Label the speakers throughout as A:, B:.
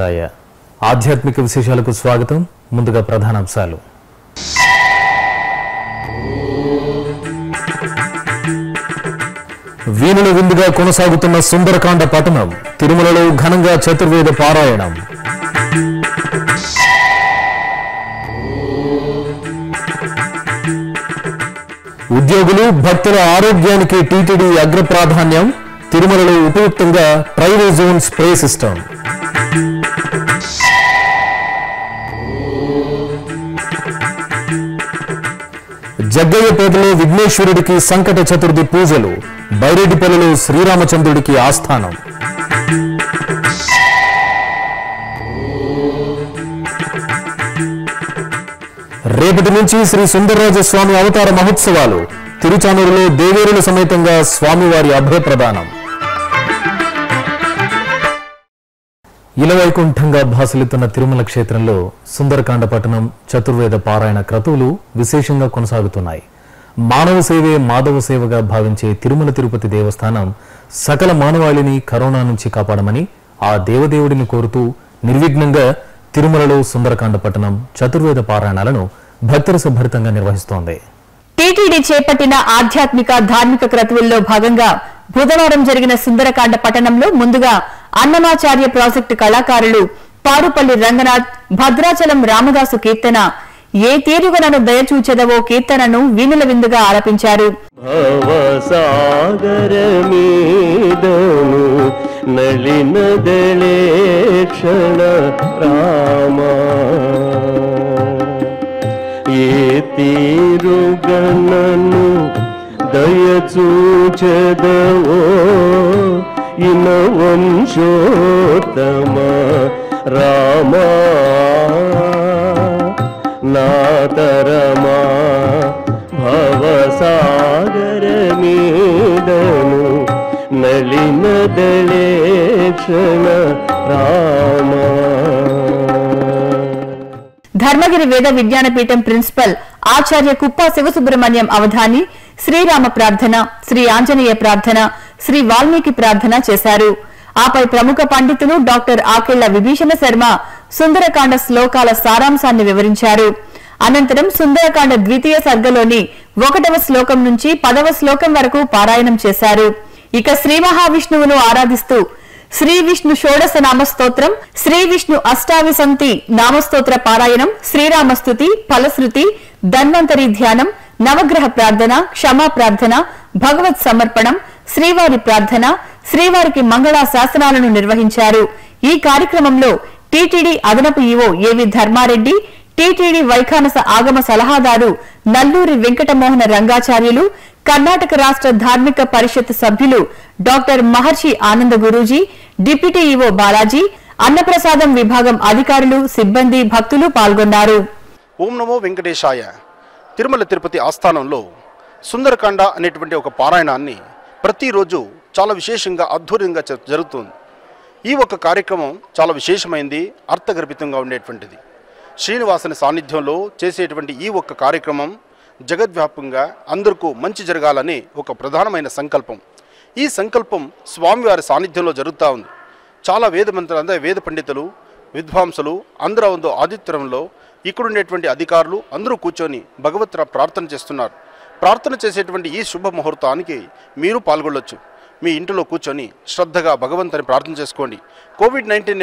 A: ఓం ఆధ్యాత్మిక విశేషాలకు స్వాగతం ముందుగా ప్రధానాంశాలు. వీణుల విందుగా కొనసాగుతున్న సుందరకాండ పఠనం తిరుమలలో ఘనంగా చతుర్వేద పారాయణం. ఉద్యోగులు భక్తుల ఆరోగ్యానికి టీటీడీ అగ్ర ప్రాధాన్యం తిరుమలలో ఉపయుక్తంగా ట్రైరోజోన్ స్ప్రే సిస్టమ్ జగ్గయ్యపేటలో విఘ్నేశ్వరుడికి సంకట చతుర్థి పూజలు బైరెడ్డిపల్లిలో శ్రీరామచంద్రుడికి ఆస్థానం. రేపటి నుంచి శ్రీ సుందరరాజ స్వామి అవతార మహోత్సవాలు తిరుచానూరులో దేవేరుల సమేతంగా స్వామివారి అభయ ప్రదానం ఇలవైకుంఠంగా భాసలితున్న తిరుమల క్షేత్రంలో సుందరకాండ పట్టణం చతుర్వేద పారాయణ క్రతువులు విశేషంగా కొనసాగుతున్నాయి. మానవ సేవే మాధవ సేవగా భావించే తిరుమల తిరుపతి దేవస్థానం సకల మానవాళిని కరోనా నుంచి కాపాడమని ఆ దేవదేవుడిని కోరుతూ నిర్విఘ్నంగా తిరుమలలో సుందరకాండ పట్టణం చతుర్వేద పారాయణాలను భక్తరస భరితంగా నిర్వహిస్తోంది.
B: టీటీడీ చేపట్టిన ఆధ్యాత్మిక ధార్మిక క్రతువుల్లో భాగంగా బుధవారం జరిగిన సుందరకాండ పట్టణంలో ముందుగా అన్నమాచార్య ప్రాజెక్టు కళాకారులు పారుపల్లి రంగనాథ్ భద్రాచలం రామదాసు కీర్తన. ఏ తీరుగలను దయచూచెదవో కీర్తనను వీణుల విందుగా ఆలపించారు.
C: భవసాగరమీదను నళినదళే ఇన వంశోత్తమ రామా నాతరమా భవసాగర మీదను నళినదళే దళేక్షణ రామా.
B: ధర్మగిరి వేద విజ్ఞానపీఠం ప్రిన్సిపల్ ఆచార్య కుప్ప శివసుబ్రహ్మణ్యం అవధాని శ్రీరామ ప్రార్థన శ్రీ ఆంజనేయ ప్రార్థన శ్రీ వాల్మీకి ప్రార్థన చేశారు. ఆపై ప్రముఖ పండితులు డాక్టర్ ఆకేళ్ళ విభీషణ శర్మ సుందరకాండ శ్లోకాల సారాంశాన్ని వివరించారు. అనంతరం సుందరకాండ ద్వితీయ సర్గలోని ఒకటవ శ్లోకం నుంచి పదవ శ్లోకం వరకు పారాయణం చేశారు. ఇక శ్రీ మహావిష్ణువును ఆరాధిస్తూ శ్రీ విష్ణు షోడశ నామస్తోత్రం శ్రీ విష్ణు అష్టావిసంతి నామస్తోత్ర పారాయణం శ్రీరామస్తుతి ఫలశ్రుతి ధన్వంతరి ధ్యానం నవగ్రహ ప్రార్థన క్షమా ప్రార్థన భగవత్ సమర్పణం శ్రీవారి ప్రార్థన శ్రీవారికి మంగళ శాసనాలను నిర్వహించారు. ఈ కార్యక్రమంలో టీటీడీ అదనపు ఈవో ఏవి ధర్మారెడ్డి టీటీడీ వైఖానస ఆగమ సలహాదారు నల్లూరి వెంకటమోహన రంగాచార్యులు కర్ణాటక రాష్ట్ర ధార్మిక పరిషత్ సభ్యులు డాక్టర్ మహర్షి ఆనంద గురూజీ డిప్యూటీ ఈవో బాలాజీ అన్నప్రసాదం విభాగం అధికారులు సిబ్బంది భక్తులు పాల్గొన్నారు.
D: ఓం నమో వెంకటేశాయ. తిరుమల తిరుపతి ఆస్థానంలో సుందరకాండ అనేటువంటి ఒక పారాయణాన్ని ప్రతిరోజు చాలా విశేషంగా అద్భుతంగా జ- జరుగుతుంది. ఈ ఒక కార్యక్రమం చాలా విశేషమైంది అర్థగర్భితంగా ఉండేటువంటిది. శ్రీనివాసుని సాన్నిధ్యంలో చేసేటువంటి ఈ ఒక్క కార్యక్రమం జగద్వ్యాపంగా అందరికీ మంచి జరగాలని ఒక ప్రధానమైన సంకల్పం. ఈ సంకల్పం స్వామివారి సాన్నిధ్యంలో జరుగుతూ ఉంది. చాలా వేద మంత్రులు వేద పండితులు విద్వాంసులు అందరూ ఆదిత్యంలో ఇక్కడ ఉండేటువంటి అధికారులు అందరూ కూర్చొని భగవత్ ప్రార్థన చేస్తున్నారు. ప్రార్థన చేసేటువంటి ఈ శుభ ముహూర్తానికి మీరు పాల్గొనవచ్చు మీ ఇంటిలో కూర్చొని శ్రద్ధగా భగవంతుని ప్రార్థన చేసుకోండి. కోవిడ్ నైన్టీన్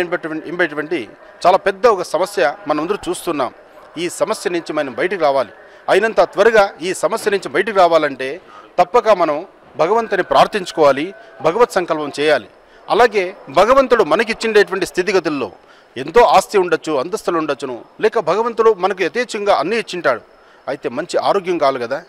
D: ఎంబేటువంటి చాలా పెద్ద ఒక సమస్య మనందరూ చూస్తున్నాం. ఈ సమస్య నుంచి మనం బయటికి రావాలి. అయినంత త్వరగా ఈ సమస్య నుంచి బయటికి రావాలంటే తప్పక మనం భగవంతుని ప్రార్థించుకోవాలి. భగవత్ సంకల్పం చేయాలి. అలాగే భగవంతుడు మనకిచ్చిండేటువంటి స్థితిగతుల్లో ఎంతో ఆస్తి ఉండొచ్చు అంతస్తులు ఉండొచ్చును. లేక భగవంతుడు మనకు యథేచ్ఛంగా అన్నీ ఇచ్చింటాడు. అయితే మంచి ఆరోగ్యం కావాలి కదా.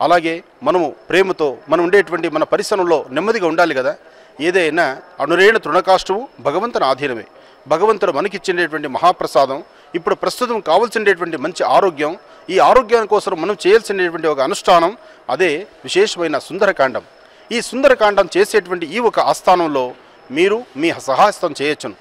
D: అలాగే మనము ప్రేమతో మనం ఉండేటువంటి మన పరిసరంలో నెమ్మదిగా ఉండాలి కదా. ఏదైనా అనురేణ తృణకాష్టము భగవంతుని ఆధీనమే. భగవంతుడు మనకిచ్చిండేటువంటి మహాప్రసాదం ఇప్పుడు ప్రస్తుతం కావాల్సిండేటువంటి మంచి ఆరోగ్యం ఈ ఆరోగ్యాని కోసం మనం చేయాల్సినటువంటి ఒక అనుష్ఠానం అదే విశేషమైన సుందరకాండం. ఈ సుందరకాండం చేసేటువంటి ఈ ఒక ఆస్థానంలో మీరు మీ సహాయస్తం చేయొచ్చును.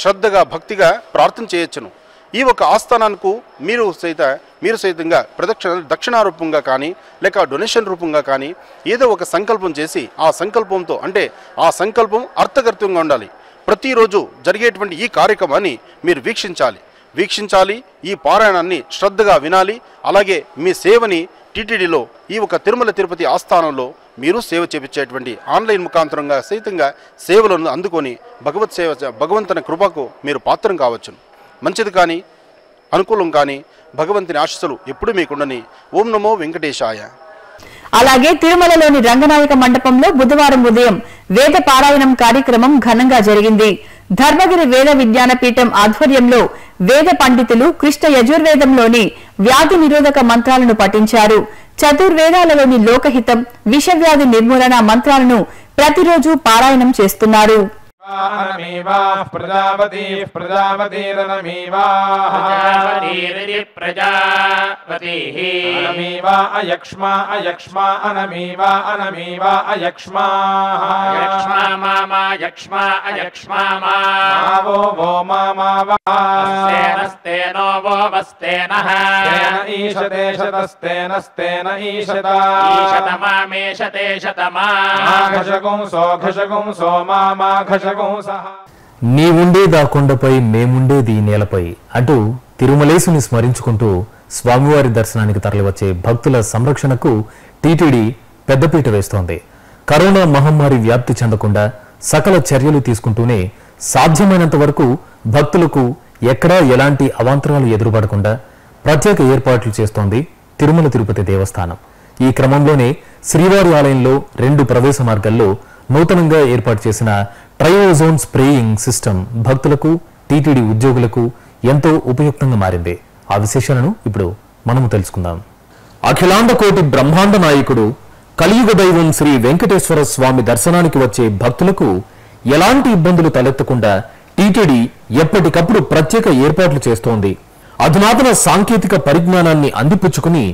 D: శ్రద్ధగా భక్తిగా ప్రార్థన చేయొచ్చును. ఈ ఒక ఆస్థానానికి మీరు సైత మీరు సైతంగా ప్రదక్షిణ దక్షిణారూపంగా కానీ లేక డొనేషన్ రూపంగా కానీ ఏదో ఒక సంకల్పం చేసి ఆ సంకల్పంతో అంటే ఆ సంకల్పం అర్థగర్తంగా ఉండాలి. ప్రతిరోజు జరిగేటువంటి ఈ కార్యక్రమాన్ని మీరు వీక్షించాలి. వీక్షించాలి ఈ పారాయణాన్ని శ్రద్ధగా వినాలి అలాగే మీ సేవని టీటీడీలో ఈ ఒక తిరుమల తిరుపతి ఆస్థానంలో మీరు సేవ చేపించేటువంటి ఆన్లైన్ ముఖాంతరంగా సైతంగా సేవలను అందుకొని భగవత్ సేవ భగవంతుని కృపకు మీరు పాత్రం కావచ్చును మంచిది కానీ అనుకూలం కానీ భగవంతుని ఆశస్సులు ఎప్పుడు మీకుండని ఓం నమో వెంకటేశాయ.
B: అలాగే తిరుమలలోని రంగనాయక మండపంలో బుధవారం ఉదయం వేద పారాయణం కార్యక్రమం ఘనంగా జరిగింది. ధర్మగిరి వేద విజ్ఞాన పీఠం ఆధ్వర్యంలో వేద పండితులు కృష్ణ యజుర్వేదంలోని వ్యాధి నిరోధక మంత్రాలను పఠించారు. చతుర్వేదాలలోని లోకహితం విషవ్యాధి నిర్మూలన మంత్రాలను ప్రతిరోజు పారాయణం చేస్తున్నారు.
E: प्रजावती
F: प्रजावनमी प्रजापतिः
E: प्रजावतीवा अयक्ष्मा अयक्ष्मा अनमीवा अनमीवा अयक्ष्माः।
F: यक्ष्मा मामा यक्ष्मा अयक्ष्मा वो
E: वो मास्ते नो
F: वो वस्तेनः ईशदेशतस्तेनस्तेन
E: ईशता ईषदा ईशतमामेश देशतमा घशगुं
F: सो घषगुं
E: सो मामा मा మాఘశకం
A: కొండపై మేముండేది నేలపై అంటూ తిరుమలేసుని స్మరించుకుంటూ స్వామివారి దర్శనానికి తరలివచ్చే భక్తుల సంరక్షణకు టీటీడీ పెద్దపీట వేస్తోంది. కరోనా మహమ్మారి వ్యాప్తి చెందకుండా సకల చర్యలు తీసుకుంటూనే సాధ్యమైనంత వరకు భక్తులకు ఎక్కడా ఎలాంటి అవాంతరాలు ఎదురుపడకుండా ప్రత్యేక ఏర్పాట్లు చేస్తోంది తిరుమల తిరుపతి దేవస్థానం. ఈ క్రమంలోనే శ్రీవారి ఆలయంలో రెండు ప్రవేశ మార్గాల్లో నూతనంగా ఏర్పాటు చేసిన ట్రయోజోన్ స్ప్రేయింగ్ సిస్టమ్ భక్తులకు టీటీడీ ఉద్యోగులకు ఎంతో ఉపయుక్తంగా మారింది. ఆ విశేషాలను ఇప్పుడు మనము తెలుసుకుందాం. అఖిలాండ కోటి బ్రహ్మాండ నాయకుడు కలియుగ దైవం శ్రీ వెంకటేశ్వర స్వామి దర్శనానికి వచ్చే భక్తులకు ఎలాంటి ఇబ్బందులు తలెత్తకుండా టీటీడీ ఎప్పటికప్పుడు ప్రత్యేక ఏర్పాట్లు చేస్తోంది. అధునాతన సాంకేతిక పరిజ్ఞానాన్ని అందిపుచ్చుకుని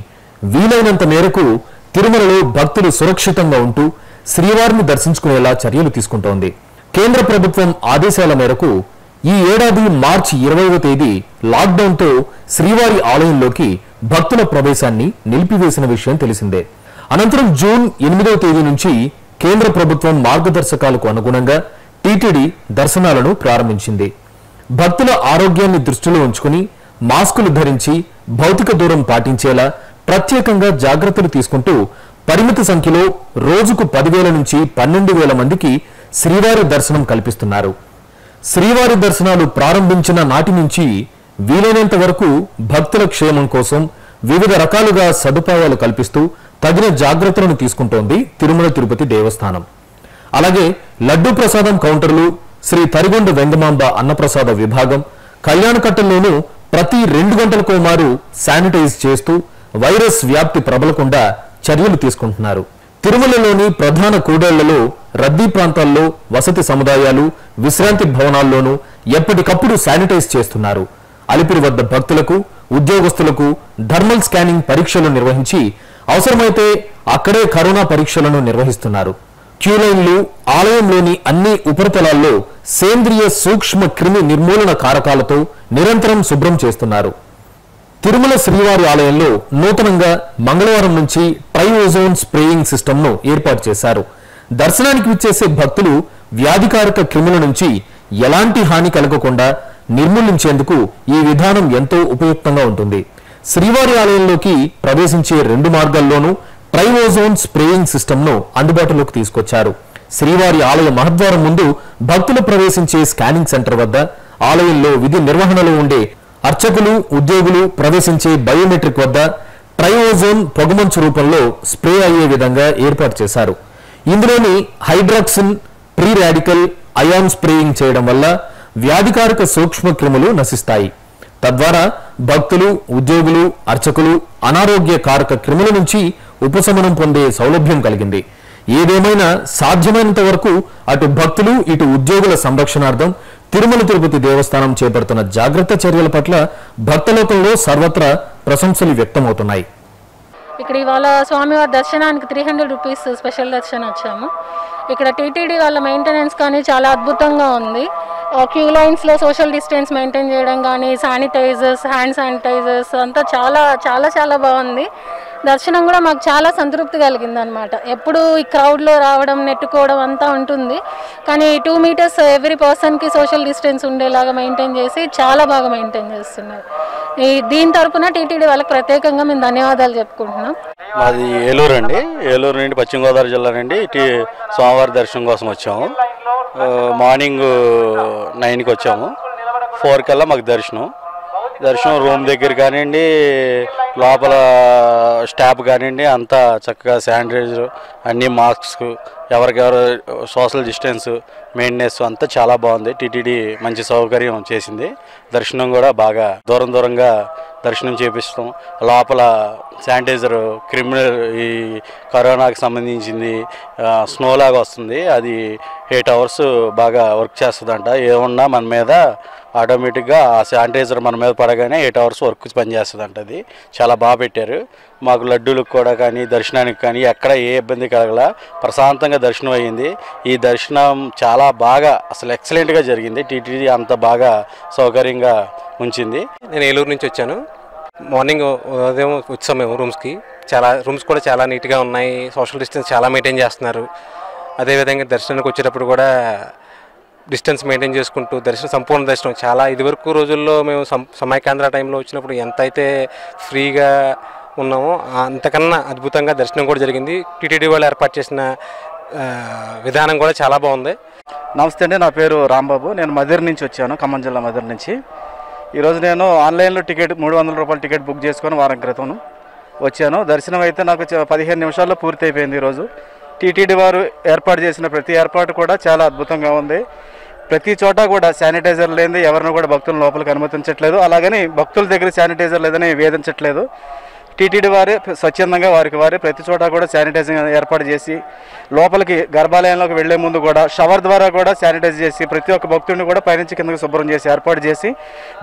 A: వీలైనంత మేరకు తిరుమలలో భక్తులు సురక్షితంగా ఉంటూ శ్రీవారిని దర్శించుకునేలా చర్యలు తీసుకుంటోంది. కేంద్ర ప్రభుత్వం ఆదేశాల మేరకు ఈ ఏడాది మార్చి ఇరవైవ తేదీ లాక్డౌన్తో శ్రీవారి ఆలయంలోకి భక్తుల ప్రవేశాన్ని నిలిపివేసిన విషయం తెలిసిందే. అనంతరం జూన్ ఎనిమిదవ తేదీ నుంచి కేంద్ర ప్రభుత్వం మార్గదర్శకాలకు అనుగుణంగా టీటీడీ దర్శనాలను ప్రారంభించింది. భక్తుల ఆరోగ్యాన్ని దృష్టిలో ఉంచుకుని మాస్కులు ధరించి భౌతిక దూరం పాటించేలా ప్రత్యేకంగా జాగ్రత్తలు తీసుకుంటూ పరిమిత సంఖ్యలో రోజుకు పదివేల నుంచి పన్నెండు వేల మందికి శ్రీవారి దర్శనం కల్పిస్తున్నారు. శ్రీవారి దర్శనాలు ప్రారంభించిన నాటి నుంచి వీలైనంత వరకు భక్తుల క్షేమం కోసం వివిధ రకాలుగా సదుపాయాలు కల్పిస్తూ తగిన జాగ్రత్తలను తీసుకుంటోంది తిరుమల తిరుపతి దేవస్థానం. అలాగే లడ్డూ ప్రసాదం కౌంటర్లు శ్రీ తరిగొండ వెంగమాంబ అన్నప్రసాద విభాగం కళ్యాణకట్టంలోనూ ప్రతి రెండు గంటలకు మారు శానిటైజ్ చేస్తూ వైరస్ వ్యాప్తి ప్రబలకుండా చర్యలు తీసుకుంటున్నారు. తిరుమలలోని ప్రధాన కూడళ్ళలో రద్దీ ప్రాంతాల్లో వసతి సముదాయాలు విశ్రాంతి భవనాల్లోనూ ఎప్పటికప్పుడు శానిటైజ్ చేస్తున్నారు. అలిపిరి వద్ద భక్తులకు ఉద్యోగస్తులకు థర్మల్ స్కానింగ్ పరీక్షలు నిర్వహించి అవసరమైతే అక్కడే కరోనా పరీక్షలను నిర్వహిస్తున్నారు. క్యూలైన్లు ఆలయంలోని అన్ని ఉపరితలాల్లో సేంద్రియ సూక్ష్మ క్రిమి నిర్మూలన కారకాలతో నిరంతరం శుభ్రం చేస్తున్నారు. తిరుమల శ్రీవారి ఆలయంలో నూతనంగా మంగళవారం నుంచి ట్రైఓజోన్ స్ప్రేయింగ్ సిస్టమ్ను ఏర్పాటు చేశారు. దర్శనానికి విచ్చేసే భక్తులు వ్యాధికారక క్రిముల నుంచి ఎలాంటి హాని కలగకుండా నిర్మూలించేందుకు ఈ విధానం ఎంతో ఉపయుక్తంగా ఉంటుంది. శ్రీవారి ఆలయంలోకి ప్రవేశించే రెండు మార్గాల్లోనూ ట్రైఓజోన్ స్ప్రేయింగ్ సిస్టమ్ను అందుబాటులోకి తీసుకొచ్చారు. శ్రీవారి ఆలయ మహద్వారం ముందు భక్తులు ప్రవేశించే స్కానింగ్ సెంటర్ వద్ద ఆలయంలో విధి నిర్వహణలో ఉండే అర్చకులు ఉద్యోగులు ప్రవేశించే బయోమెట్రిక్ వద్ద ట్రైఓజోన్ పొగమంచు రూపంలో స్ప్రే అయ్యే విధంగా ఏర్పాటు చేశారు. ఇందులోని hydroxyl free radical ion spraying చేయడం వల్ల వ్యాధికారక సూక్ష్మ క్రిములు నశిస్తాయి. తద్వారా భక్తులు ఉద్యోగులు అర్చకులు అనారోగ్య కారక క్రిముల నుంచి ఉపశమనం పొందే సౌలభ్యం కలిగింది. ఏదేమైనా సాధ్యమైనంత వరకు అటు భక్తులు ఇటు ఉద్యోగుల సంరక్షణార్థం తిరుమల తిరుపతి దేవస్థానం చేపడుతున్న జాగ్రత్త చర్యల పట్ల భక్తలోకంలో సర్వత్రా ప్రశంసలు వ్యక్తమవుతున్నాయి.
G: ఇక్కడ ఇవాళ స్వామివారి దర్శనానికి త్రీ హండ్రెడ్ రూపీస్ స్పెషల్ దర్శనం వచ్చాము. ఇక్కడ టీటీడీ వాళ్ళ మెయింటెనెన్స్ కానీ చాలా అద్భుతంగా ఉంది. క్యూ లైన్స్లో సోషల్ డిస్టెన్స్ మెయింటైన్ చేయడం కానీ శానిటైజర్స్ హ్యాండ్ శానిటైజర్స్ అంతా చాలా చాలా చాలా బాగుంది. దర్శనం కూడా మాకు చాలా సంతృప్తి కలిగింది అనమాట ఎప్పుడు ఈ క్రౌడ్లో రావడం నెట్టుకోవడం అంతా ఉంటుంది. కానీ టూ మీటర్స్ ఎవ్రీ పర్సన్కి సోషల్ డిస్టెన్స్ ఉండేలాగా మెయింటైన్ చేసి చాలా బాగా మెయింటైన్ చేస్తున్నారు. ఈ దీని తరఫున టీటీడీ వాళ్ళకి ప్రత్యేకంగా మేము ధన్యవాదాలు చెప్పుకుంటున్నాం.
H: మాది ఏలూరు అండి. ఏలూరు నుండి పశ్చిమ గోదావరి జిల్లా నుండి స్వామివారి దర్శనం కోసం వచ్చాము. మార్నింగ్ నైన్కి వచ్చాము. ఫోర్ కల్లా మాకు దర్శనం. దర్శనం రూమ్ దగ్గర కానివ్వండి లోపల స్టాఫ్ కానివ్వండి అంతా చక్కగా శానిటైజర్ అన్ని మాస్క్స్ ఎవరికెవరు సోషల్ డిస్టెన్స్ మెయింటెనెన్స్ అంతా చాలా బాగుంది. టీటీడీ మంచి సౌకర్యం చేసింది. దర్శనం కూడా బాగా దూరం దూరంగా దర్శనం చేపిస్తాం. లోపల శానిటైజర్ క్రిమినల్ ఈ కరోనాకి సంబంధించింది స్నో లాగా వస్తుంది. అది ఎయిట్ అవర్స్ బాగా వర్క్ చేస్తుందంట. ఏమున్నా మన మీద ఆటోమేటిక్గా ఆ శానిటైజర్ మన మీద పడగానే ఎయిట్ అవర్స్ వర్క్ పనిచేస్తుందంట అది. చాలా బాగా పెట్టారు. మాకు లడ్డూలకు కూడా కానీ దర్శనానికి కానీ ఎక్కడ ఏ ఇబ్బంది కలగల. ప్రశాంతంగా దర్శనం అయ్యింది. ఈ దర్శనం చాలా బాగా అసలు ఎక్సలెంట్గా జరిగింది. టీటీడీ అంత బాగా సౌకర్యంగా ఉంచింది.
I: నేను ఏలూరు నుంచి వచ్చాను. మార్నింగ్ ఉదయం వచ్చాం మేము రూమ్స్కి. చాలా రూమ్స్ కూడా చాలా నీట్గా ఉన్నాయి. సోషల్ డిస్టెన్స్ చాలా మెయింటైన్ చేస్తున్నారు. అదేవిధంగా దర్శనానికి వచ్చేటప్పుడు కూడా డిస్టెన్స్ మెయింటైన్ చేసుకుంటూ దర్శనం సంపూర్ణ దర్శనం చాలా ఇదివరకు రోజుల్లో మేము సమ- టైంలో వచ్చినప్పుడు ఎంత అయితే ఫ్రీగా ఉన్నామో అంతకన్నా అద్భుతంగా దర్శనం కూడా జరిగింది. టీటీడీ వాళ్ళు ఏర్పాటు చేసిన విధానం కూడా చాలా బాగుంది.
J: నమస్తే అండి. నా పేరు రాంబాబు. నేను మదిర్ నుంచి వచ్చాను. ఖమ్మం జిల్లా మదిర్ నుంచి. ఈరోజు నేను ఆన్లైన్లో టికెట్ మూడు వందల రూపాయల టికెట్ బుక్ చేసుకొని వారం క్రితం వచ్చాను. దర్శనం అయితే నాకు పదిహేను నిమిషాల్లో పూర్తి అయిపోయింది ఈరోజు. టీటీడీ వారు ఏర్పాటు చేసిన ప్రతి ఏర్పాటు కూడా చాలా అద్భుతంగా ఉంది. ప్రతి చోట కూడా శానిటైజర్ లేనిది ఎవరిని కూడా భక్తులను లోపలికి అనుమతించట్లేదు. అలాగని భక్తుల దగ్గర శానిటైజర్ లేదని వేధించట్లేదు. టీటీడీ వారే స్వచ్ఛందంగా వారికి వారే ప్రతి చోట కూడా శానిటైజింగ్ ఏర్పాటు చేసి లోపలికి గర్భాలయంలోకి వెళ్ళే ముందు కూడా షవర్ ద్వారా కూడా శానిటైజ్ చేసి ప్రతి ఒక్క భక్తుడిని కూడా పైనుంచి కిందకు శుభ్రం చేసి ఏర్పాటు చేసి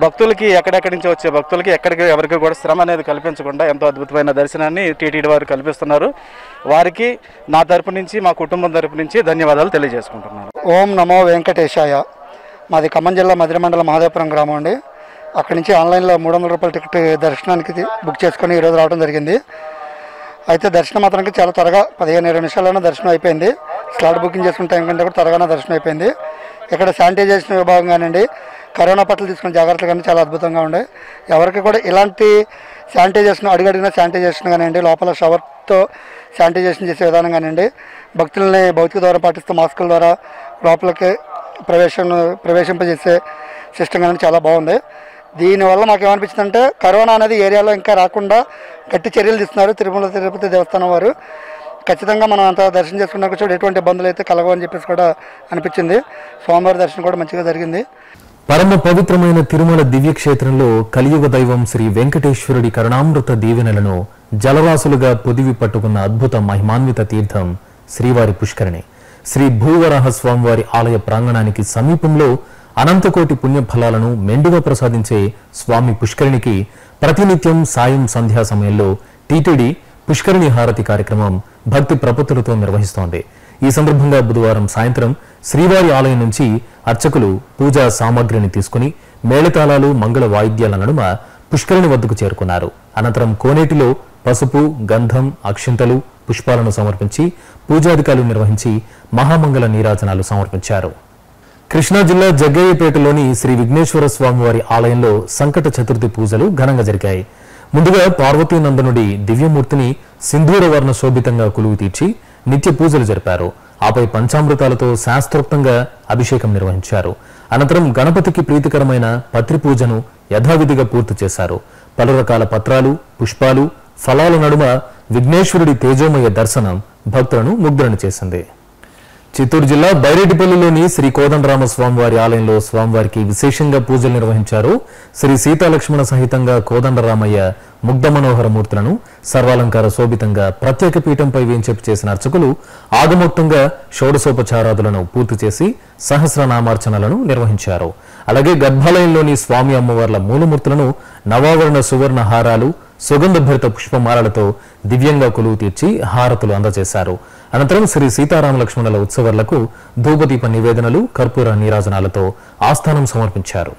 J: భక్తులకి ఎక్కడెక్కడి నుంచి వచ్చే భక్తులకి ఎక్కడికి ఎవరికి కూడా శ్రమ అనేది కల్పించకుండా ఎంతో అద్భుతమైన దర్శనాన్ని టీటీడీ వారు కల్పిస్తున్నారు. వారికి నా తరపు నుంచి మా కుటుంబం తరపు నుంచి ధన్యవాదాలు తెలియజేసుకుంటున్నాను.
K: ఓం నమో వెంకటేశాయ. మాది ఖమ్మం జిల్లా మధుర మండల మహాదేవపురం గ్రామం అండి. అక్కడి నుంచి ఆన్లైన్లో మూడు వందల రూపాయల టికెట్ దర్శనానికి బుక్ చేసుకొని ఈరోజు రావడం జరిగింది. అయితే దర్శనం మాత్రానికి చాలా త్వరగా పదిహేను ఇరవై నిమిషాల్లోనే దర్శనం అయిపోయింది. స్లాట్ బుకింగ్ చేసుకున్న టైం కంటే కూడా త్వరగానే దర్శనం అయిపోయింది. ఇక్కడ శానిటైజేషన్ విభాగం కానివ్వండి కరోనా పట్ల తీసుకున్న జాగ్రత్తలు కానీ చాలా అద్భుతంగా ఉండే ఎవరికి కూడా ఇలాంటి శానిటైజేషన్ అడిగడిగిన శానిటైజేషన్ కానివ్వండి లోపల షవర్తో శానిటైజేషన్ చేసే విధానం కానివ్వండి భక్తుల్ని భౌతిక ద్వారా పాటిస్తూ మాస్కుల ద్వారా లోపలికి ప్రవేశం ప్రవేశింపజేసే సిస్టమ్ కానీ చాలా బాగుంది. దీనివల్ల మాకు ఏమనిపించిందంటే కరోనా అనేది ఏరియాలో ఇంకా రాకుండా గట్టి చర్యలు తీసుకున్నారు తిరుమల తిరుపతి దేవస్థానం వారు. ఖచ్చితంగా మనం అంత దర్శనం చేసుకున్నాక చూడ ఎటువంటి ఇబ్బందులు అయితే కలగవు అని చెప్పేసి కూడా అనిపించింది. స్వామివారి దర్శనం కూడా మంచిగా జరిగింది.
A: పరమ పవిత్రమైన తిరుమల దివ్యక్షేత్రంలో కలియుగ దైవం శ్రీ వెంకటేశ్వరుడి కరుణామృత దీవెనలను జలరాశులుగా పొదివి పట్టుకున్న అద్భుత మహిమాన్విత తీర్థం శ్రీవారి పుష్కరిణి. శ్రీ భూవరాహ స్వామివారి ఆలయ ప్రాంగణానికి సమీపంలో అనంతకోటి పుణ్యఫలాలను మెండుగా ప్రసాదించే స్వామి పుష్కరిణికి ప్రతినిత్యం సాయం సంధ్యా సమయంలో టీటీడీ పుష్కరిణి హారతి కార్యక్రమం భక్తి ప్రపత్తులతో నిర్వహిస్తోంది. ఈ సందర్భంగా బుధవారం సాయంత్రం శ్రీవారి ఆలయం నుంచి అర్చకులు పూజా సామాగ్రిని తీసుకుని మేళతాళాలు మంగళ వాయిద్యాల నడుమ పుష్కరిణి వద్దకు చేరుకున్నారు. అనంతరం కోనేటిలో పసుపు గంధం అక్షింతలు పుష్పాలను సమర్పించి పూజాధికారులు నిర్వహించి మహామంగళ నీరాజనాలు సమర్పించారు. కృష్ణా జిల్లా జగ్గయ్యపేటలోని శ్రీ విఘ్నేశ్వర స్వామివారి ఆలయంలో సంకట చతుర్థి పూజలు ఘనంగా జరిగాయి. ముందుగా పార్వతీనందనుడి దివ్యమూర్తిని సింధూర వర్ణ శోభితంగా కొలువు తీర్చి నిత్య పూజలు జరిపారు. ఆపై పంచామృతాలతో శాస్త్రోక్తంగా అభిషేకం నిర్వహించారు. అనంతరం గణపతికి ప్రీతికరమైన పత్రి పూజను యథావిధిగా పూర్తి చేశారు. పలు రకాల పత్రాలు పుష్పాలు ఫలాల నడుమ విఘ్నేశ్వరుడి తేజోమయ దర్శనం భక్తులను ముగ్ధులను చేసింది. చిత్తూరు జిల్లా బైరెడ్డిపల్లిలోని శ్రీ కోదండరామ స్వామివారి ఆలయంలో స్వామివారికి విశేషంగా పూజలు నిర్వహించారు శ్రీ సీతాలక్ష్మణ సహితంగా కోదండరామయ్య ముగ్ధ మనోహర మూర్తులను సర్వాలంకార శోభితంగా ప్రత్యేక పీఠంపై వేంచేపు చేసిన అర్చకులు ఆగమోక్తంగా షోడశోపచారాదులను పూర్తి చేసి సహస్రనామార్చనలను నిర్వహించారు. అలాగే గర్భాలయంలోని స్వామి అమ్మవార్ల మూలమూర్తులను నవావరణ సువర్ణ హారాలు సుగంధభరిత పుష్పమాలలతో దివ్యంగా కొలువు తీర్చి హారతులు అందజేశారు. అనంతరం శ్రీ సీతారామ లక్ష్మణుల ఉత్సవర్లకు ధూపదీప నివేదనలు కర్పూర నీరాజనాలతో ఆస్థానం సమర్పించారు.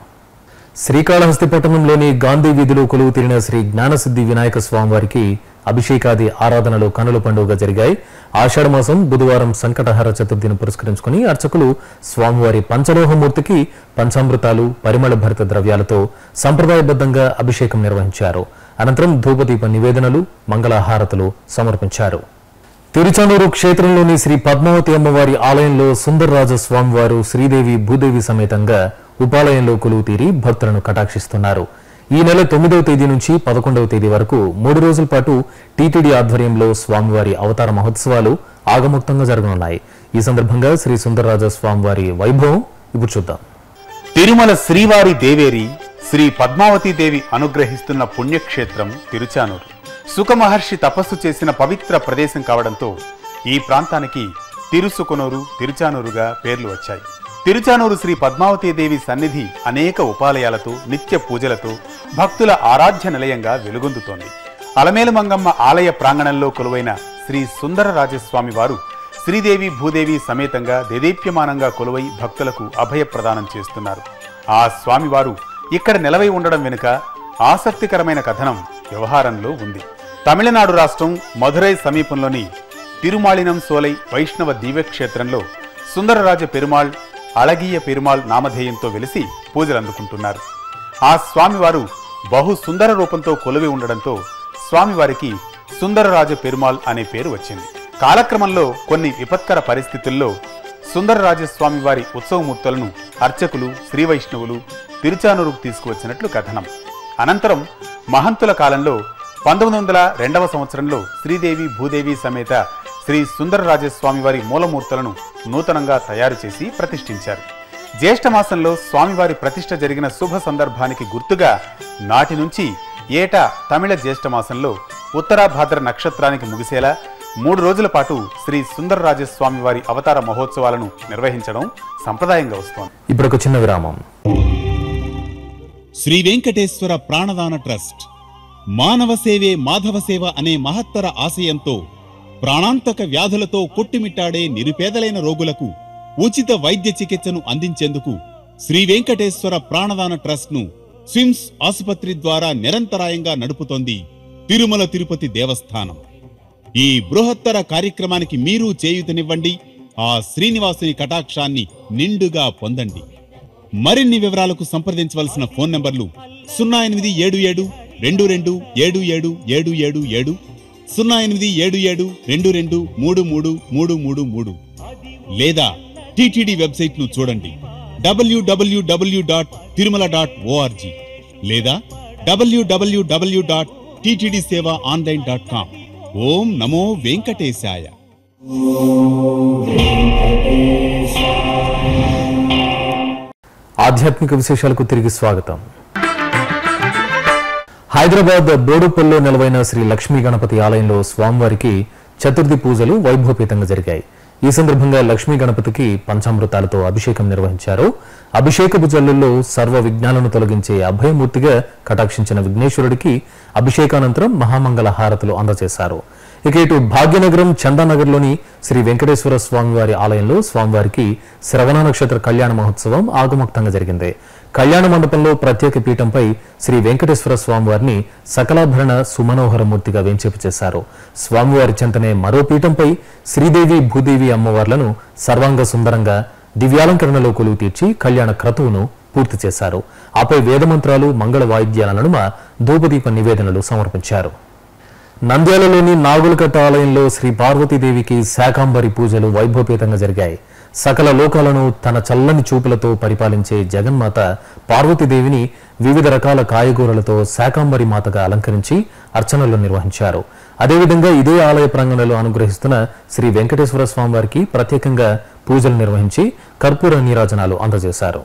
A: శ్రీకాళహస్తి పట్టణంలోని గాంధీ వీధిలో కొలువు తీరిన శ్రీ జ్ఞానసిద్ధి వినాయక స్వామివారికి అభిషేకాది ఆరాధనలు కనుల పండుగ జరిగాయి. ఆషాఢమాసం బుధవారం సంకటహర చతుర్థిని పురస్కరించుకుని అర్చకులు స్వామివారి పంచలోహమూర్తికి పంచామృతాలు పరిమళ భరిత ద్రవ్యాలతో సంప్రదాయబద్ధంగా అభిషేకం నిర్వహించారు. అనంతరం ధూపదీప నివేదనలు మంగళహారతులు సమర్పించారు. తిరుచానూరు క్షేత్రంలోని శ్రీ పద్మావతి అమ్మవారి ఆలయంలో సుందరరాజ స్వామివారు శ్రీదేవి భూదేవి సమేతంగా ఉపాలయంలో కొలువు తీరి భక్తులను కటాక్షిస్తున్నారు. ఈ నెల తొమ్మిదవ తేదీ నుంచి పదకొండవ తేదీ వరకు మూడు రోజుల పాటు టీటీడీ ఆధ్వర్యంలో స్వామివారి అవతార మహోత్సవాలు ఆగముక్తంగా జరగనున్నాయి. ఈ సందర్భంగా శ్రీ సుందరరాజ స్వామివారి వైభవం ఇప్పుడు చూద్దాం.
L: తిరుమల శ్రీవారి దేవేరి శ్రీ పద్మావతి దేవి అనుగ్రహిస్తున్న పుణ్యక్షేత్రం తిరుచానూరు. సుఖమహర్షి తపస్సు చేసిన పవిత్ర ప్రదేశం కావడంతో ఈ ప్రాంతానికి తిరుసుకొనూరు తిరుచానూరుగా పేర్లు వచ్చాయి. తిరుచానూరు శ్రీ పద్మావతీదేవి సన్నిధి అనేక ఉపాలయాలతో నిత్య పూజలతో భక్తుల ఆరాధ్య నిలయంగా వెలుగొందుతోంది. అలమేలు మంగమ్మ ఆలయ ప్రాంగణంలో కొలువైన శ్రీ సుందరరాజస్వామి వారు శ్రీదేవి భూదేవి సమేతంగా దేదీప్యమానంగా కొలువై భక్తులకు అభయ ప్రదానం చేస్తున్నారు. ఆ స్వామివారు ఇక్కడ నిలవై ఉండడం వెనుక ఆసక్తికరమైన కథనం వ్యవహారంలో ఉంది. తమిళనాడు రాష్ట్రం మధురై సమీపంలోని తిరుమాళినం సోలై వైష్ణవ దివ్యక్షేత్రంలో సుందరరాజ పెరుమాళ్ అళగియ పెరుమాళ్ నామధేయంతో వెలిసి పూజలు అందుకుంటున్నారు. ఆ స్వామివారు బహు సుందర రూపంతో కొలువి ఉండడంతో స్వామివారికి సుందరరాజ పెరుమాళ్ అనే పేరు వచ్చింది. కాలక్రమంలో కొన్ని విపత్కర పరిస్థితుల్లో సుందరరాజస్వామి వారి ఉత్సవమూర్తులను అర్చకులు శ్రీవైష్ణవులు తిరుచానూరుకు తీసుకువచ్చినట్లు కథనం. అనంతరం మహంతుల కాలంలో పంతొమ్మిది వందల రెండవ సంవత్సరంలో శ్రీదేవి భూదేవి సమేత శ్రీ సుందరరాజస్వామి వారి మూలమూర్తులను నూతనంగా తయారు చేసి ప్రతిష్ఠించారు. జ్యేష్ఠమాసంలో స్వామివారి ప్రతిష్ఠ జరిగిన శుభ సందర్భానికి గుర్తుగా నాటి నుంచి ఏటా తమిళ జ్యేష్ఠమాసంలో ఉత్తరాభాద్ర నక్షత్రానికి ముగిసేలా మూడు రోజుల పాటు శ్రీ సుందరరాజస్వామి వారి అవతార మహోత్సవాలను నిర్వహించడం సంప్రదాయంగా వస్తోంది.
A: ఇప్పుడు ఒక చిన్న విరామం.
M: శ్రీ వెంకటేశ్వర ప్రాణదాన ట్రస్ట్ మానవ సేవే మాధవ సేవ అనే మహత్తర ఆశయంతో ప్రాణాంతక వ్యాధులతో కొట్టుమిట్టాడే నిరుపేదలైన రోగులకు ఉచిత వైద్య చికిత్సను అందించేందుకు శ్రీ వెంకటేశ్వర ప్రాణదాన ట్రస్ట్ను స్విమ్స్ ఆసుపత్రి ద్వారా నిరంతరాయంగా నడుపుతోంది తిరుమల తిరుపతి దేవస్థానం. ఈ బృహత్తర కార్యక్రమానికి మీరు చేయూతనివ్వండి. ఆ శ్రీనివాసుని కటాక్షాన్ని నిండుగా పొందండి. మరిన్ని వివరాలకు సంప్రదించవలసిన ఫోన్ నంబర్లు సున్నా ఎనిమిది ఏడు ఏడు రెండు రెండు ఏడు ఏడు ఏడు ఏడు ఏడు సున్నా ఎనిమిది ఏడు ఏడు రెండు రెండు మూడు మూడు మూడు మూడు. మూడు లేదా టిటిడి వెబ్సైట్ను చూడండి W W W dot Tirumala dot O R G లేదా W W W dot TTD seva online dot com. ఓం నమో వెంకటేశాయ.
A: ఆధ్యాత్మిక విశేషాలకు తిరిగి స్వాగతం. హైదరాబాద్ బోడుపల్లో నిలవైన శ్రీ లక్ష్మీ గణపతి ఆలయంలో స్వామివారికి చతుర్థి పూజలు వైభవపేతంగా జరిగాయి. ఈ సందర్భంగా లక్ష్మీ గణపతికి పంచామృతాలతో అభిషేకం నిర్వహించారు. అభిషేకపు జల్లుల్లో సర్వ విఘ్నాలను తొలగించే అభయమూర్తిగా కటాక్షించిన విఘ్నేశ్వరుడికి అభిషేకానంతరం మహామంగళ హారతులు అందజేశారు. ఇక ఇటు భాగ్యనగరం చందానగర్లోని శ్రీ వెంకటేశ్వర స్వామివారి ఆలయంలో స్వామివారికి శ్రవణ నక్షత్ర కళ్యాణ మహోత్సవం ఆగమక్తంగా జరిగింది. కళ్యాణ మండపంలో ప్రత్యేక పీఠంపై శ్రీ వెంకటేశ్వర స్వామివారిని సకలాభరణ సుమనోహర మూర్తిగా చేశారు. స్వామివారి చెంతనే మరో పీఠంపై శ్రీదేవి భూదేవి అమ్మవార్లను సర్వాంగ సుందరంగా దివ్యాలంకరణలో కొలువు తీర్చి కళ్యాణ క్రతువును పూర్తి చేశారు. ఆపై వేదమంత్రాలు మంగళ వాయిద్యాల నడుమ ధూపదీప నివేదనలు సమర్పించారు. నంద్యాలలోని నాగులకట్ట ఆలయంలో శ్రీ పార్వతీదేవికి శాకాంబరి పూజలు వైభవపేతంగా జరిగాయి. సకల లోకాలను తన చల్లని చూపులతో పరిపాలించే జగన్మాత పార్వతీదేవిని వివిధ రకాల కాయగూరలతో శాకాంబరి మాతగా అలంకరించి అర్చనలు నిర్వహించారు. అదేవిధంగా ఇదే ఆలయ ప్రాంగణంలో అనుగ్రహిస్తున్న శ్రీ వెంకటేశ్వర స్వామివారికి ప్రత్యేకంగా పూజలు నిర్వహించి కర్పూర నీరాజనాలు అందజేశారు.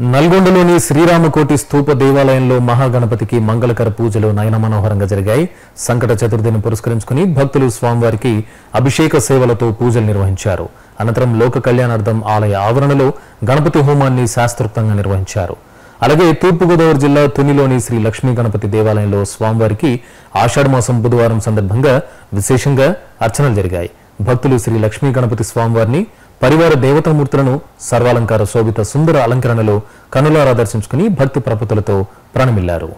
A: నల్గొండలోని శ్రీరామకోటి స్తూప దేవాలయంలో మహాగణపతికి మంగళకర పూజలు నయన మనోహరంగా జరిగాయి. సంకట చతుర్థిని పురస్కరించుకుని భక్తులు స్వామివారికి అభిషేక సేవలతో పూజలు నిర్వహించారు. అనంతరం లోక కళ్యాణార్థం ఆలయ ఆవరణలో గణపతి హోమాన్ని శాస్త్రోక్తంగా నిర్వహించారు. అలాగే తూర్పుగోదావరి జిల్లా తునిలోని శ్రీ లక్ష్మీ గణపతి దేవాలయంలో స్వామివారికి ఆషాఢమాసం బుధవారం సందర్భంగా విశేషంగా అర్చనలు జరిగాయి. భక్తులు శ్రీ లక్ష్మీ గణపతి స్వామివారిని పరివార దేవతామూర్తులను సర్వాలంకార శోభిత సుందర అలంకరణలో కనులారా దర్శించుకుని భక్తి ప్రపతులతో ప్రాణమిల్లారు.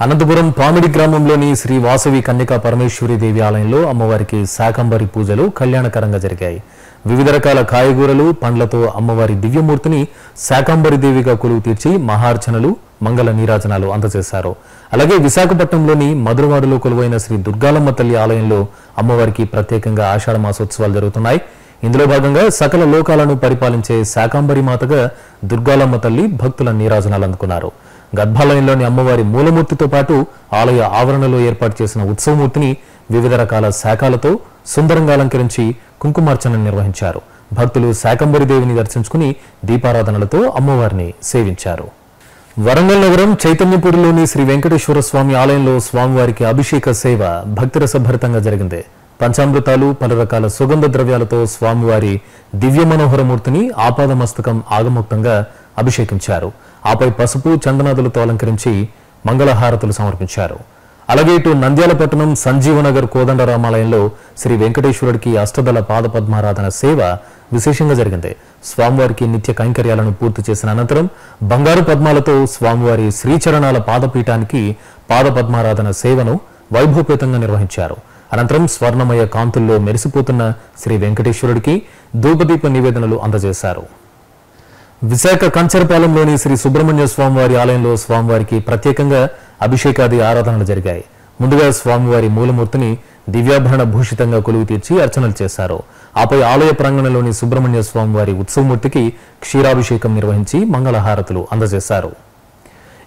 A: అనంతపురం పామిడి గ్రామంలోని శ్రీ వాసవి కన్యకా పరమేశ్వరి దేవి ఆలయంలో అమ్మవారికి శాకంబరి పూజలు కళ్యాణకరంగా జరిగాయి. వివిధ రకాల కాయగూరలు పండ్లతో అమ్మవారి దివ్యమూర్తిని శాకాంబరిదేవిగా కొలువు తీర్చి మహార్చనలు మంగళ నీరాజనాలు అందజేశారు. అలాగే విశాఖపట్నంలోని మధురవాడలో కొలువైన శ్రీ దుర్గాలమ్మ తల్లి ఆలయంలో అమ్మవారికి ప్రత్యేకంగా ఆషాఢ మాసోత్సవాలు జరుగుతున్నాయి. ఇందులో భాగంగా సకల లోకాలను పరిపాలించే శాకాంబరి మాతగా దుర్గాలమ్మ తల్లి భక్తుల నీరాజనాలు అందుకున్నారు. గర్భాలయంలోని అమ్మవారి మూలమూర్తితో పాటు ఆలయ ఆవరణలో ఏర్పాటు చేసిన ఉత్సవమూర్తిని వివిధ రకాల శాఖలతో సుందరంగా అలంకరించి కుంకుమార్చన నిర్వహించారు. భక్తులు శాకంబరి దేవిని దర్శించుకుని దీపారాధనలతో అమ్మవారిని సేవించారు. వరంగల్ నగరం చైతన్యపూరిలోని శ్రీ వెంకటేశ్వర స్వామి ఆలయంలో స్వామివారికి అభిషేక సేవ భక్తిరసభరితంగా జరిగింది. పంచామృతాలు పలు రకాల సుగంధ ద్రవ్యాలతో స్వామివారి దివ్య మనోహరమూర్తిని ఆపాదమస్తకం ఆగముక్తంగా అభిషేకించారు. ఆపై పసుపు చందనాదులతో అలంకరించి మంగళహారతులు సమర్పించారు. అలాగే ఇటు నంద్యాల పట్టణం సంజీవనగర్ కోదండరామాలయంలో శ్రీ వెంకటేశ్వరుడికి అష్టదళ పాదపద్మారాధన సేవ విశేషంగా జరిగింది. స్వామివారికి నిత్య కైంకర్యాలను పూర్తి చేసిన అనంతరం బంగారు పద్మాలతో స్వామివారి శ్రీచరణాల పాదపీఠానికి పాదపద్మారాధన సేవను వైభవపేతంగా నిర్వహించారు. అనంతరం స్వర్ణమయ కాంతుల్లో మెరిసిపోతున్న శ్రీ వెంకటేశ్వరుడికి ధూపదీప నివేదనలు అందజేశారు. విశాఖ కంచరపాలెంలోని శ్రీ సుబ్రహ్మణ్య స్వామివారి ఆలయంలో స్వామివారికి ప్రత్యేకంగా అభిషేకాది ఆరాధనలు జరిగాయి. ముందుగా స్వామివారి మూలమూర్తిని దివ్యాభరణ భూషితంగా కొలువు తీర్చి అర్చనలు చేశారు. ఆపై ఆలయ ప్రాంగణంలోని సుబ్రహ్మణ్య స్వామివారి ఉత్సవమూర్తికి క్షీరాభిషేకం నిర్వహించి మంగళహారతులు అందజేశారు.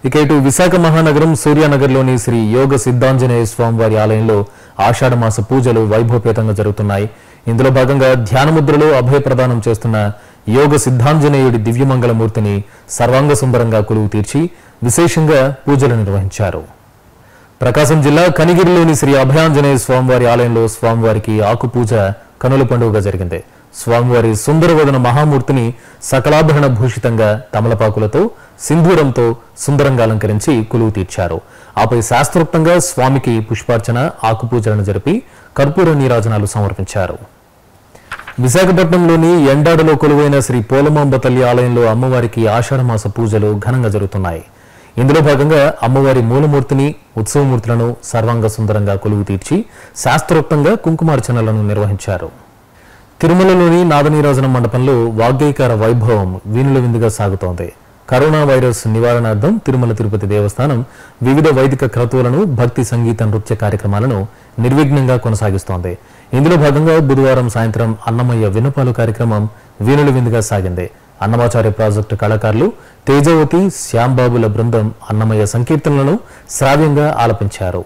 A: ఇక ఇటు విశాఖ మహానగరం సూర్యానగర్లోని శ్రీ యోగ సిద్ధాంజనేయ స్వామివారి ఆలయంలో ఆషాఢమాస పూజలు వైభవపేతంగా జరుగుతున్నాయి. ఇందులో భాగంగా ధ్యానముద్రలో అభయ ప్రదానం చేస్తున్న యోగ సిద్ధాంజనేయుడి దివ్యమంగళమూర్తిని సర్వాంగ సుందరంగా కొలువు తీర్చి విశేషంగా పూజలు నిర్వహించారు. ప్రకాశం జిల్లా కనిగిరిలోని శ్రీ అభయాంజనేయ స్వామివారి ఆలయంలో స్వామివారికి ఆకుపూజ కనుల పండుగగా జరిగింది. స్వామివారి సుందరవదన మహామూర్తిని సకలాభరణ భూషితంగా తమలపాకులతో సింధూరంతో సుందరంగా అలంకరించి కొలువు తీర్చారు. ఆపై శాస్త్రోక్తంగా స్వామికి పుష్పార్చన ఆకుపూజలను జరిపి కర్పూర నీరాజనాలు సమర్పించారు. విశాఖపట్నంలోని ఎండాడలో కొలువైన శ్రీ పోలమాంబ తల్లి ఆలయంలో అమ్మవారికి ఆషాఢమాస పూజలు ఘనంగా జరుగుతున్నాయి. ఇందులో భాగంగా అమ్మవారి మూలమూర్తిని ఉత్సవమూర్తులను సర్వాంగ సుందరంగా కొలువు తీర్చి శాస్త్రోక్తంగా కుంకుమార్చనలను నిర్వహించారు. తిరుమలలోని నాదనీరాజన మండపంలో వాగ్గైకార వైభవం వీణుల విందుగా సాగుతోంది. కరోనా వైరస్ నివారణార్థం తిరుమల తిరుపతి దేవస్థానం వివిధ వైదిక క్రతువులను భక్తి సంగీత నృత్య కార్యక్రమాలను నిర్విఘ్నంగా కొనసాగిస్తోంది. ఇందులో భాగంగా బుధవారం సాయంత్రం అన్నమయ్య వినపాలు కార్యక్రమం వీణుల విందుగా సాగింది. అన్నమాచార్య ప్రాజెక్టు కళాకారులు తేజవతి శ్యాంబాబుల బృందం అన్నమయ్య సంకీర్తనలను శ్రావ్యంగా ఆలపించారు.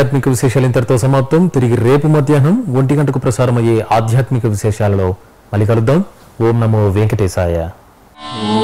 A: ఆధ్యాత్మిక విశేషాలు ఇంతటితో సమాప్తం. తిరిగి రేపు మధ్యాహ్నం ఒంటి గంటకు ప్రసారమయ్యే ఆధ్యాత్మిక విశేషాలలో మళ్ళీ కలుద్దాం. ఓం నమో వెంకటేశాయ.
N: ఓ